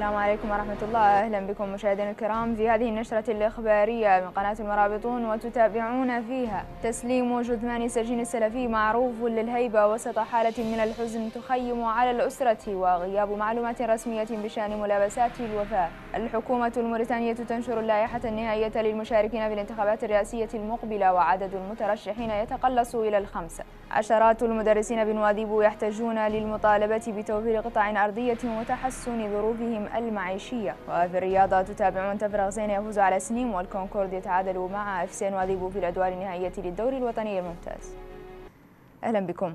السلام عليكم ورحمة الله. أهلا بكم مشاهدينا الكرام في هذه النشرة الإخبارية من قناة المرابطون وتتابعون فيها. تسليم جثمان السجين السلفي معروف ولد الهيبة وسط حالة من الحزن تخيم على الأسرة وغياب معلومات رسمية بشأن ملابسات الوفاة. الحكومة الموريتانية تنشر اللائحة النهائية للمشاركين بالانتخابات الرئاسية المقبلة وعدد المترشحين يتقلص إلى الخمسة عشرات المدرسين بنواديبو يحتجون للمطالبة بتوفير قطع أرضية وتحسين ظروفهم. المعيشية. وفي الرياضة تتابعون تفرغ زينة يفوز على سنيم والكونكورد يتعادل مع FC نواديبو في الأدوار النهائية للدوري الوطني الممتاز. أهلا بكم.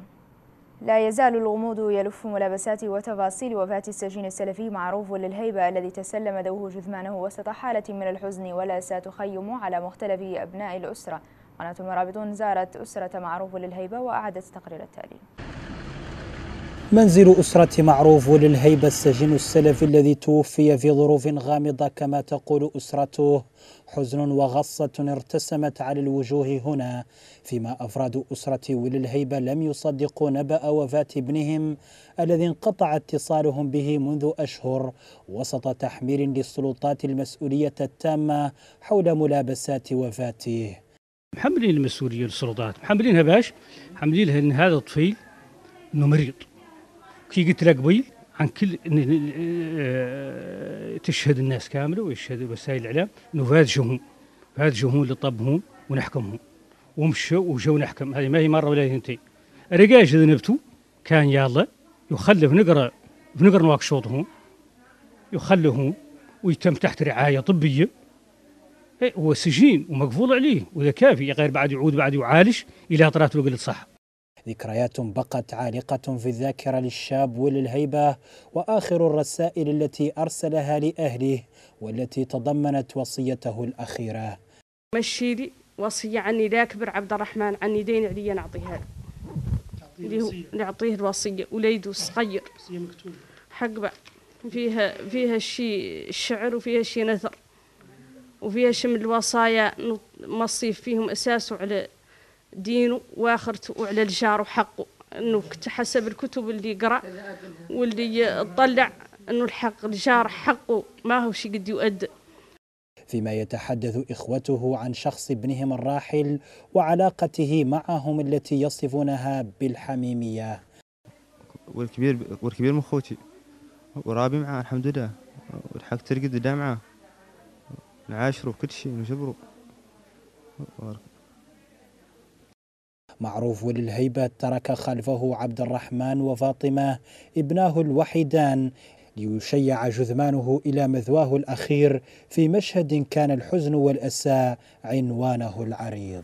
لا يزال الغموض يلف ملابسات وتفاصيل وفاة السجين السلفي معروف للهيبة الذي تسلم دوه جثمانه وسط حالة من الحزن ولا ستخيم على مختلف أبناء الأسرة. قناة المرابطون زارت أسرة معروف للهيبة وأعدت تقرير التالي. منزل أسرة معروف للهيبة السجين السلفي الذي توفي في ظروف غامضة كما تقول أسرته. حزن وغصة ارتسمت على الوجوه هنا فيما أفراد أسرة ولي الهيبة لم يصدقوا نبأ وفاة ابنهم الذي انقطع اتصالهم به منذ أشهر. وسط تحميل للسلطات المسؤولية التامة حول ملابسات وفاته. محملين المسؤولية للسلطات. محملينها باش؟ محملينها ان هذا الطفيل انه مريض كي قلت لك قبيل عن كل آه، تشهد الناس كاملة ويشهد وسائل الإعلام انه هذا جهون هذا جهون اللي طبهم ونحكمهم. ومشوا وجو نحكم. هذه ما هي مرة ولا ثنتين رجاج ذنبتو كان يلا يخلف نقرا نقرا نواك شوطهم يخلفهم ويتم تحت رعاية طبية. إيه، هو سجين ومقفول عليه وإذا كافي. غير بعد يعود بعد يعالج إلى طرات وقلت صح ذكريات بقت عالقة في الذاكرة للشاب وللهيبة وآخر الرسائل التي أرسلها لأهله والتي تضمنت وصيته الأخيرة. مشي لي وصية عني لا كبر عبد الرحمن عني دين عليا نعطيها. اللي هو نعطيه الوصية وليده صغير. حق بقى فيها فيها شيء الشعر وفيها شيء نثر وفيها شم الوصايا مصيف فيهم أساسه على دينه واخرته وعلى الجار وحقه إنه حسب الكتب اللي يقرأ واللي يطلع إنه الحق الجار حقه ما هو شيء قد يؤدى فيما يتحدث إخوته عن شخص ابنهم الراحل وعلاقته معهم التي يصفونها بالحميمية. والكبير والكبير من اخوتي ورابي معاه الحمد لله. والحق ترقد معاه نعاشره كل شيء نجبره معروف للهيبة ترك خلفه عبد الرحمن وفاطمة ابناه الوحيدان ليشيع جثمانه إلى مثواه الأخير في مشهد كان الحزن والأسى عنوانه العريض.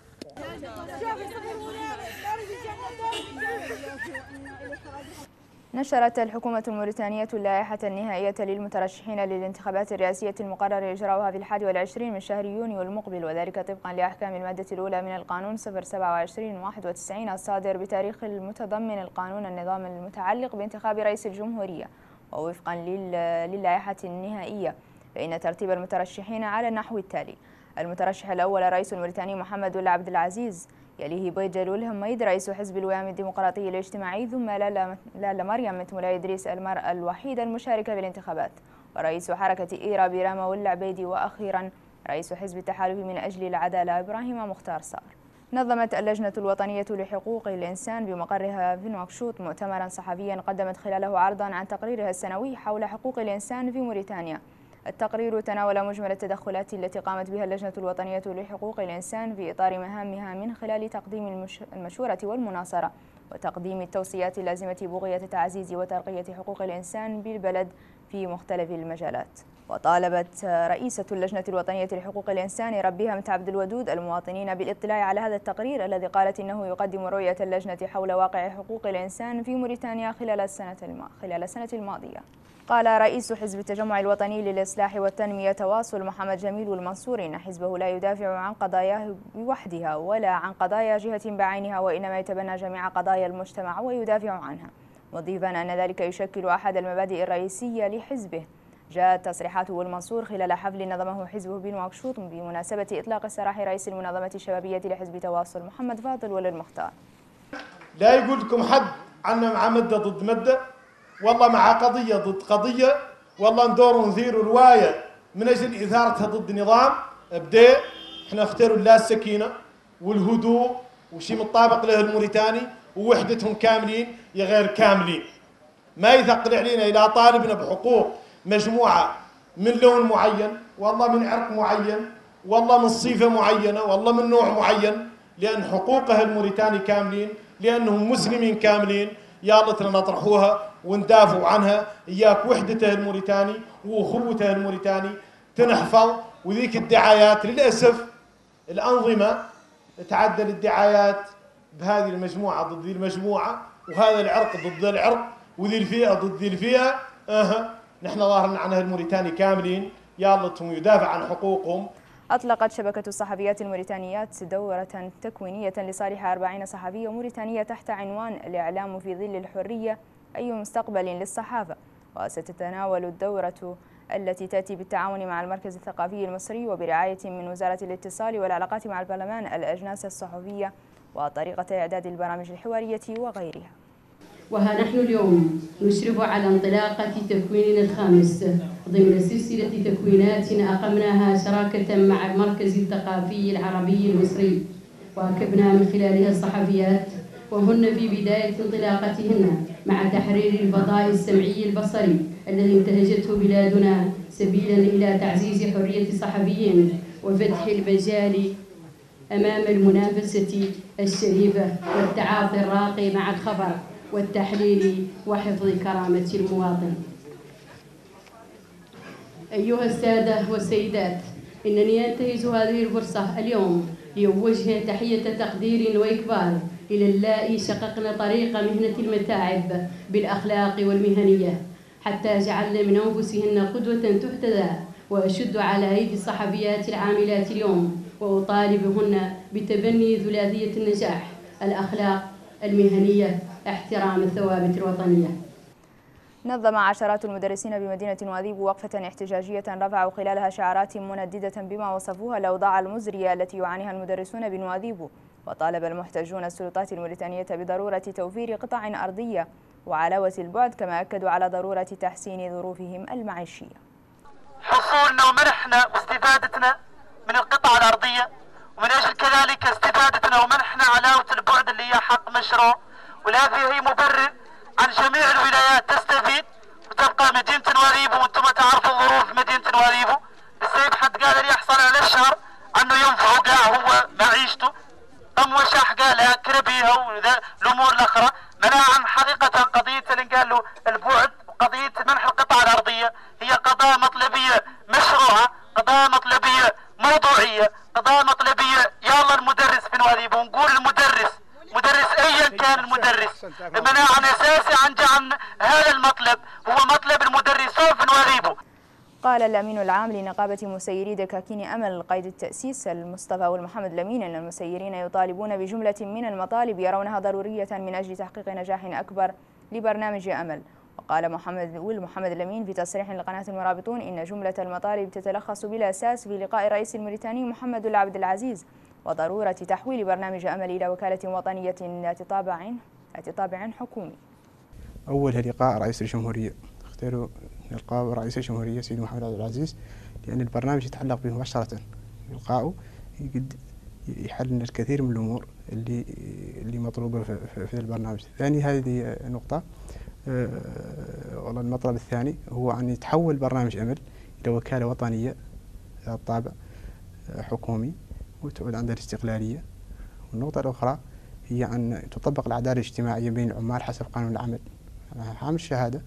نشرت الحكومة الموريتانية اللائحة النهائية للمترشحين للانتخابات الرئاسية المقرر إجراؤها في الحادي والعشرين من شهر يونيو المقبل وذلك طبقا لأحكام المادة الأولى من القانون 027 91 الصادر بتاريخ المتضمن القانون النظام المتعلق بانتخاب رئيس الجمهورية. ووفقا للائحة النهائية فإن ترتيب المترشحين على النحو التالي. المترشح الأول الرئيس الموريتاني محمد عبد العزيز يليه بيت جلول هميد رئيس حزب الوئام الديمقراطي الاجتماعي ثم لالا مريم متمولاي إدريس المرأة الوحيدة المشاركة بالانتخابات. ورئيس حركة إيرا بيراما والعبيدي وأخيرا رئيس حزب التحالف من أجل العدالة إبراهيم مختار صار. نظمت اللجنة الوطنية لحقوق الإنسان بمقرها في نواكشوط مؤتمرا صحفيا قدمت خلاله عرضا عن تقريرها السنوي حول حقوق الإنسان في موريتانيا. التقرير تناول مجمل التدخلات التي قامت بها اللجنة الوطنية لحقوق الإنسان في إطار مهامها من خلال تقديم المشورة والمناصرة وتقديم التوصيات اللازمة بغية تعزيز وترقية حقوق الإنسان بالبلد في مختلف المجالات. وطالبت رئيسة اللجنة الوطنية لحقوق الإنسان ربيها مت عبد الودود المواطنين بالاطلاع على هذا التقرير الذي قالت إنه يقدم رؤية اللجنة حول واقع حقوق الإنسان في موريتانيا خلال السنة خلال السنة الماضية. قال رئيس حزب التجمع الوطني للإصلاح والتنمية تواصل محمد جميل المنصور إن حزبه لا يدافع عن قضاياه بوحدها ولا عن قضايا جهة بعينها وإنما يتبنى جميع قضايا المجتمع ويدافع عنها. مضيفا أن ذلك يشكل أحد المبادئ الرئيسية لحزبه. جاءت تصريحاته المنصور خلال حفل نظمه حزبه بنواكشوط بمناسبة إطلاق سراح رئيس المنظمة الشبابية لحزب تواصل محمد فاضل وللمختار لا يقول لكم حد عنا مع مدة ضد مدة والله مع قضية ضد قضية والله ندور ونثير رواية من أجل إثارتها ضد نظام ابدا إحنا اختاروا لا السكينة والهدوء وشي مطابق له الموريتاني ووحدتهم كاملين يا غير كاملين. ما يثقل علينا إلى طالبنا بحقوق مجموعة من لون معين والله من عرق معين والله من صفه معينة والله من نوع معين لأن حقوقها الموريتاني كاملين لأنهم مسلمين كاملين. يا الله نطرحوها وندافعوا عنها. إياك وحدته الموريتاني وأخوته الموريتاني تنحفظ. وذيك الدعايات للأسف الأنظمة تعدل الدعايات بهذه المجموعة ضد ذي المجموعة وهذا العرق ضد العرق وذي الفئة ضد ذي الفئة. أها. نحن ظاهرنا عنها الموريتاني كاملين. يا الله يدافع عن حقوقهم. أطلقت شبكة الصحفيات الموريتانيات دورة تكوينية لصالح 40 صحفية موريتانية تحت عنوان الإعلام في ظل الحرية أي مستقبل للصحافة. وستتناول الدورة التي تأتي بالتعاون مع المركز الثقافي المصري وبرعاية من وزارة الاتصال والعلاقات مع البرلمان الأجناس الصحفية وطريقة إعداد البرامج الحوارية وغيرها. وها نحن اليوم نشرف على انطلاقة تكويننا الخامس ضمن سلسلة تكوينات أقمناها شراكة مع المركز الثقافي العربي المصري. واكبنا من خلالها الصحفيات وهن في بداية انطلاقتهن مع تحرير الفضاء السمعي البصري الذي انتهجته بلادنا سبيلا إلى تعزيز حرية الصحفيين وفتح المجال أمام المنافسة الشريفة والتعاطي الراقي مع الخبر. والتحليل وحفظ كرامة المواطن. أيها السادة والسيدات إنني أنتهز هذه الفرصة اليوم لأوجه تحية تقدير وإكبار إلى اللائي شققن طريق مهنة المتاعب بالأخلاق والمهنية. حتى جعلن من أنفسهن قدوة تحتذى وأشد على أيدي الصحفيات العاملات اليوم وأطالبهن بتبني ثلاثية النجاح الأخلاق المهنية. احترام الثوابت الوطنية. نظم عشرات المدرسين بمدينة نواذيب وقفة احتجاجية رفعوا خلالها شعارات منددة بما وصفوها الأوضاع المزرية التي يعانيها المدرسون بنواذيب وطالب المحتجون السلطات الموريتانية بضرورة توفير قطع أرضية وعلاوة البعد كما أكدوا على ضرورة تحسين ظروفهم المعيشية. حصولنا ومنحنا واستفادتنا من القطع الأرضية ومن أجل كذلك استفادتنا ومنحنا علاوة البعد اللي هي حق مشروع هي مبرر عن جميع الولايات تستفيد وتبقى مدينة نواريبو وأنتم تعرفوا ظروف مدينة نواريبو السيد حد قادر يحصل على الشهر أنه ينفعه قاع هو معيشته. أم وشح قالها كربيها والأمور الأخرى. مناعا حقيقة قضية اللي قال له البعد وقضية منح القطع الأرضية. هي قضايا مطلبية مشروعة قضايا مطلبية موضوعية قضايا مطلبية. يلا المدرس في نواريبو ونقول المدرس مدرس ايا كان المدرس مناعا اساسي عن جعل هذا المطلب هو مطلب المدرسون في نواريبو قال الأمين العام لنقابة مسيري دكاكين أمل قيد التأسيس المصطفى والمحمد الأمين أن المسيرين يطالبون بجملة من المطالب يرونها ضرورية من أجل تحقيق نجاح أكبر لبرنامج أمل. وقال محمد والمحمد الأمين في تصريح لقناة المرابطون إن جملة المطالب تتلخص بلا أساس في لقاء الرئيس الموريتاني محمد العبد العزيز. وضرورة تحويل برنامج أمل إلى وكالة وطنية ذات طابع حكومي. أول لقاء رئيس الجمهورية اختاروا لقاء رئيس الجمهورية سيدي محمد عبد العزيز لأن البرنامج يتعلق به مباشرة لقاؤه يقد يحل لنا الكثير من الأمور اللي اللي مطلوبة في, البرنامج. ثاني هذه نقطة أه والله المطلب الثاني هو أن يتحول برنامج أمل إلى وكالة وطنية ذات طابع حكومي وتعود عندها الاستقلالية والنقطة الأخرى هي أن تطبق العدالة الاجتماعية بين العمال حسب قانون العمل. حامل الشهادة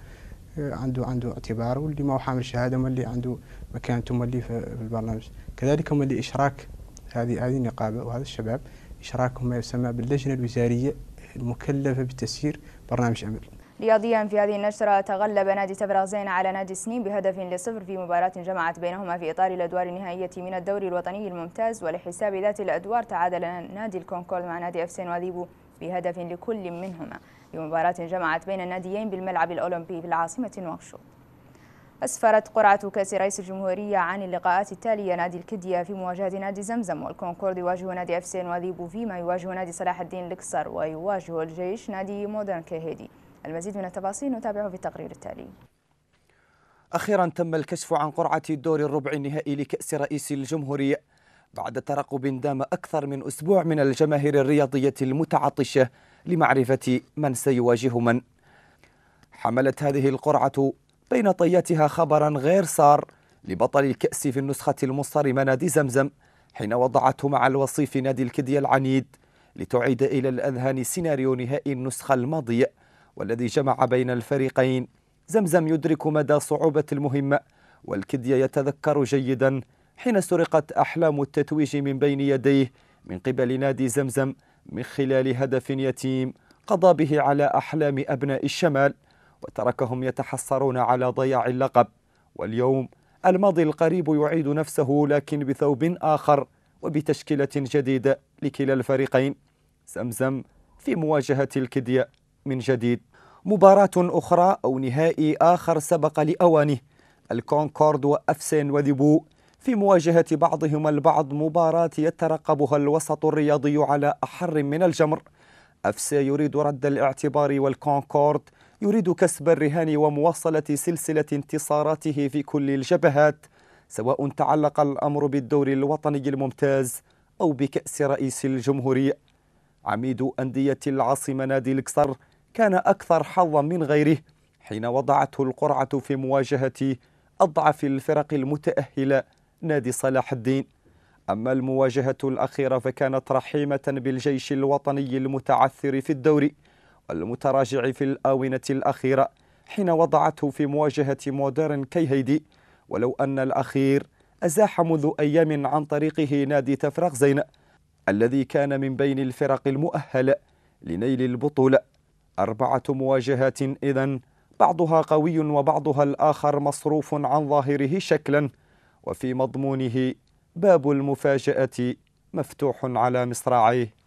عنده عنده اعتباره واللي ما هو حامل شهادة ما اللي عنده مكانته ما اللي في البرنامج. كذلك هم اللي إشراك هذه هذه النقابة وهذا الشباب إشراكهم ما يسمى باللجنة الوزارية المكلفة بتسيير برنامج أمل رياضيا في هذه النشرة تغلب نادي تفرغزين على نادي سنين بهدف لصفر في مباراة جمعت بينهما في إطار الأدوار النهائية من الدوري الوطني الممتاز ولحساب ذات الأدوار تعادل نادي الكونكورد مع نادي أفسين وذيبو بهدف لكل منهما. في مباراة جمعت بين الناديين بالملعب الأولمبي في العاصمة نواكشوط أسفرت قرعة كأس رئيس الجمهورية عن اللقاءات التالية نادي الكدية في مواجهة نادي زمزم والكونكورد يواجه نادي FC نواذيبو فيما يواجه نادي صلاح الدين لكصر ويواجه الجيش نادي مودرن كيهيدي المزيد من التفاصيل نتابعه في التقرير التالي. أخيرا تم الكشف عن قرعة الدور الربع النهائي لكأس رئيس الجمهورية بعد ترقب دام أكثر من أسبوع من الجماهير الرياضية المتعطشة لمعرفة من سيواجه من. حملت هذه القرعة بين طياتها خبرا غير سار لبطل الكأس في النسخة المصارمة نادي زمزم حين وضعته مع الوصيف نادي الكدية العنيد لتعيد إلى الأذهان سيناريو نهائي النسخة الماضية. والذي جمع بين الفريقين. زمزم يدرك مدى صعوبة المهمة والكدية يتذكر جيدا حين سرقت أحلام التتويج من بين يديه من قبل نادي زمزم من خلال هدف يتيم قضى به على أحلام أبناء الشمال وتركهم يتحسرون على ضياع اللقب. واليوم الماضي القريب يعيد نفسه لكن بثوب آخر وبتشكيلة جديدة لكلا الفريقين. زمزم في مواجهة الكدية. من جديد. مباراة أخرى أو نهائي آخر سبق لأوانه الكونكورد وأفسين وذبو في مواجهة بعضهم البعض مباراة يترقبها الوسط الرياضي على أحر من الجمر. أفسي يريد رد الاعتبار والكونكورد يريد كسب الرهان ومواصلة سلسلة انتصاراته في كل الجبهات سواء تعلق الأمر بالدور الوطني الممتاز أو بكأس رئيس الجمهورية. عميد أندية العاصمة نادي الكسر كان أكثر حظا من غيره حين وضعته القرعة في مواجهة أضعف الفرق المتأهلة نادي صلاح الدين. أما المواجهة الأخيرة فكانت رحيمة بالجيش الوطني المتعثر في الدوري والمتراجع في الآونة الأخيرة حين وضعته في مواجهة مودرن كيهيدي. ولو أن الأخير أزاح منذ أيام عن طريقه نادي تفرغ زين الذي كان من بين الفرق المؤهلة لنيل البطولة. أربعة مواجهات إذن بعضها قوي وبعضها الآخر مصروف عن ظاهره شكلا وفي مضمونه باب المفاجأة مفتوح على مصراعيه.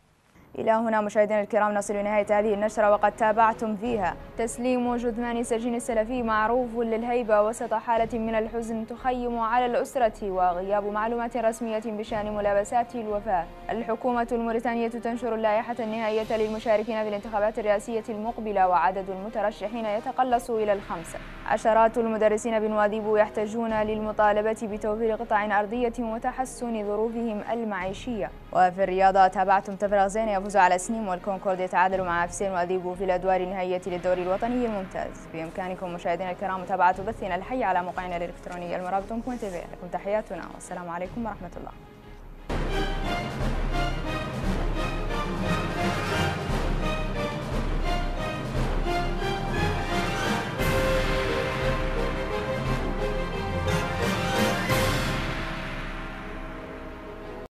إلى هنا مشاهدينا الكرام نصل لنهاية هذه النشرة وقد تابعتم فيها. تسليم جثمان سجين السلفي معروف للهيبة وسط حالة من الحزن تخيم على الأسرة وغياب معلومات رسمية بشأن ملابسات الوفاة. الحكومة الموريتانية تنشر اللائحة النهائية للمشاركين في الانتخابات الرئاسية المقبلة وعدد المترشحين يتقلص إلى الخمسة عشرات المدرسين بنواديبو يحتاجون للمطالبة بتوفير قطع أرضية وتحسن ظروفهم المعيشية. وفي الرياضة تابعتم تفرغ زين يفوز على سنيم والكونكورد يتعادل مع أفسين وأديبو في الأدوار النهائية للدوري الوطني الممتاز. بإمكانكم مشاهدينا الكرام متابعة بثنا الحي على موقعنا الإلكتروني المرابط تي لكم تحياتنا والسلام عليكم ورحمة الله.